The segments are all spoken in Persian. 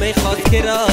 می‌خواد که را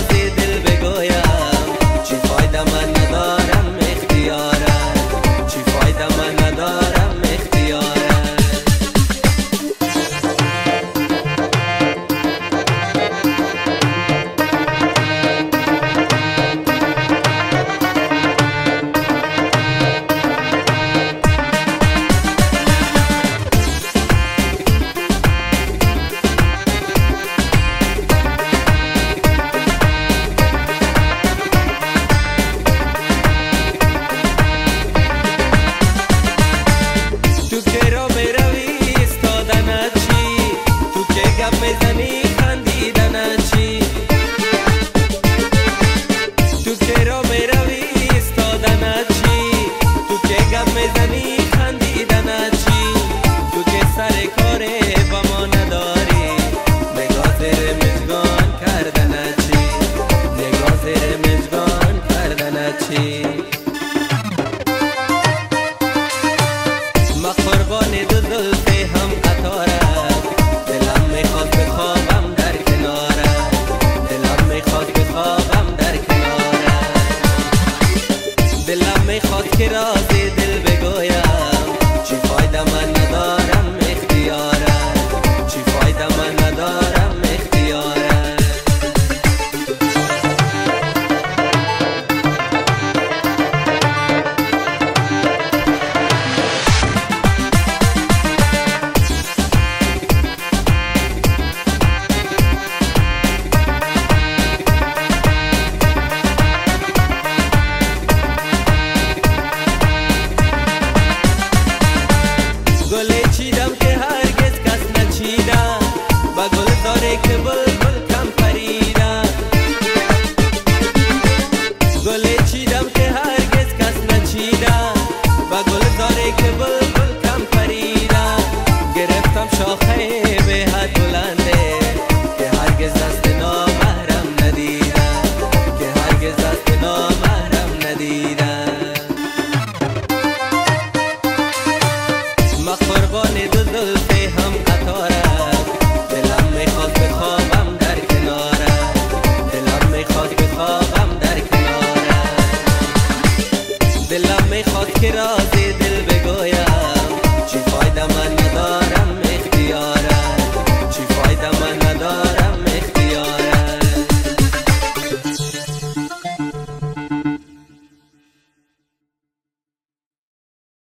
دلم می‌خواد که